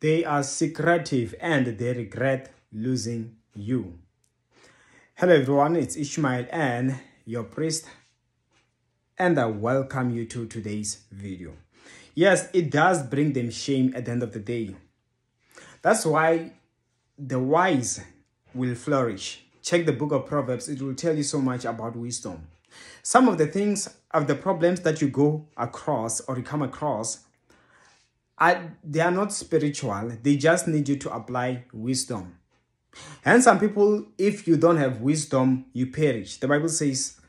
They are secretive and they regret losing you. Hello everyone, it's Ishmael and your priest and I welcome you to today's video. Yes, it does bring them shame at the end of the day. That's why the wise will flourish. Check the book of Proverbs, it will tell you so much about wisdom. Some of the things of the problems that you go across or you come across are, they are not spiritual, they just need you to apply wisdom. And some people, if you don't have wisdom, you perish. The Bible says,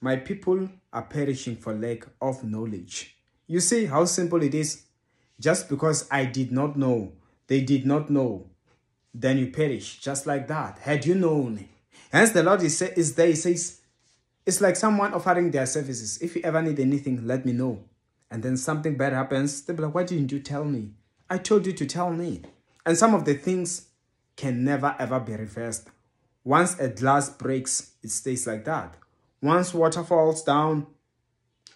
My people are perishing for lack of knowledge. You see how simple it is? Just because I did not know, they did not know, then you perish. Just like that. Had you known. Hence, the Lord is, is there. He says, It's like someone offering their services. If you ever need anything, let me know and then something bad happens, they'll be like, why didn't you tell me? I told you to tell me. And some of the things can never ever be reversed. Once a glass breaks, it stays like that. Once water falls down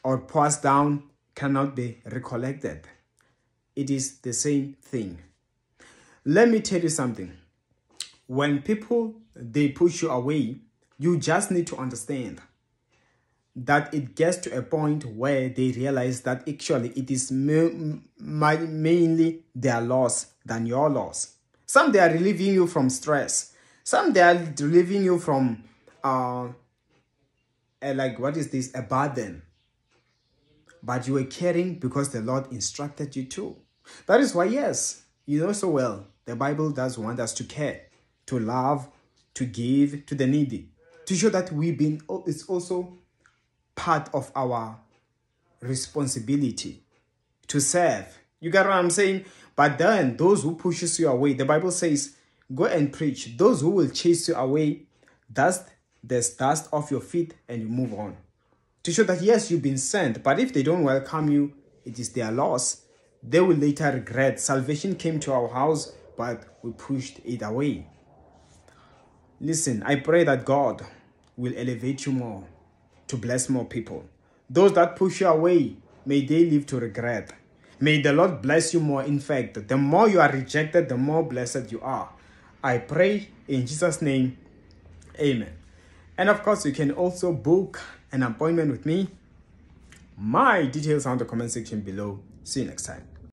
or pours down, cannot be recollected. It is the same thing. Let me tell you something. When people, they push you away, you just need to understand that it gets to a point where they realize that actually it is mainly their loss than your loss. Some they are relieving you from stress. Some they are relieving you from, uh, a, like what is this, a burden. But you were caring because the Lord instructed you to. That is why, yes, you know so well, the Bible does want us to care, to love, to give to the needy, to show that we've been, it's also part of our responsibility to serve. You get what I'm saying? But then those who pushes you away, the Bible says, go and preach. Those who will chase you away, dust the dust off your feet and you move on. To show that yes, you've been sent, but if they don't welcome you, it is their loss. They will later regret. Salvation came to our house, but we pushed it away. Listen, I pray that God will elevate you more to bless more people. Those that push you away, may they live to regret. May the Lord bless you more. In fact, the more you are rejected, the more blessed you are. I pray in Jesus' name. Amen. And of course, you can also book an appointment with me. My details are in the comment section below. See you next time.